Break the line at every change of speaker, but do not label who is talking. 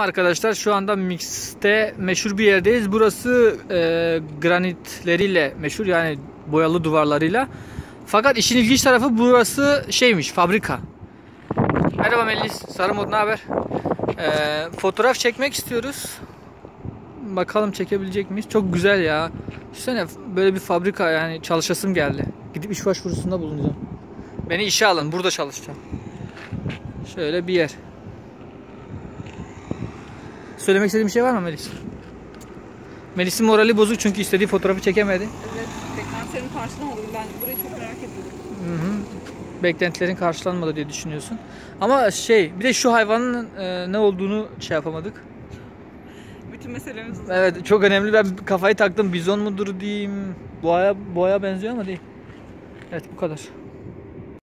Arkadaşlar şu anda Mix'te meşhur bir yerdeyiz. Burası e, granitleriyle meşhur yani boyalı duvarlarıyla. Fakat işin ilginç tarafı burası şeymiş fabrika. Merhaba Melis, Sarı Mod ne haber? E, fotoğraf çekmek istiyoruz. Bakalım çekebilecek miyiz? Çok güzel ya. Düşünsene böyle bir fabrika yani çalışasım geldi. Gidip iş başvurusunda bulunacağım. Beni işe alın burada çalışacağım. Şöyle bir yer. Söylemek istediğin bir şey var mı Melis? Melis'in morali bozuk çünkü istediği fotoğrafı çekemedi.
Evet, beklentilerimi karşılamadı. Ben burayı çok merak ediyorum.
Hı hı. Beklentilerin karşılanmadı diye düşünüyorsun. Ama şey bir de şu hayvanın e, ne olduğunu şey yapamadık.
Bütün meselemiz bu.
Evet çok önemli. Ben kafayı taktım. Bizon mudur diyeyim. Boğaya, boğaya benziyor ama değil. Evet bu kadar.